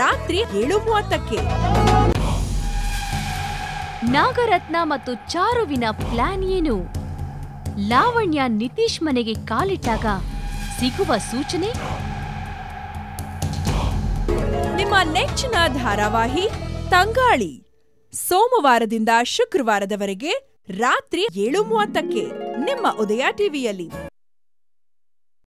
ರಾತ್ರಿ ಏಳು ಮೂವತ್ತಕ್ಕೆ ನಾಗರತ್ನ ಮತ್ತು ಚಾರುವಿನ ಪ್ಲಾನ್ ಏನು? ಲಾವಣ್ಯ ನಿತೀಶ್ ಮನೆಗೆ ಕಾಲಿಟ್ಟಾಗ ಸಿಗುವ ಸೂಚನೆ? ನಿಮ್ಮ ನೆಚ್ಚಿನ ಧಾರಾವಾಹಿ ತಂಗಾಳಿ. ಸೋಮವಾರದಿಂದ ಶುಕ್ರವಾರದವರೆಗೆ ರಾತ್ರಿ ಏಳು ಮೂವತ್ತಕ್ಕೆ ನಿಮ್ಮ ಉದಯ ಟಿವಿಯಲ್ಲಿ.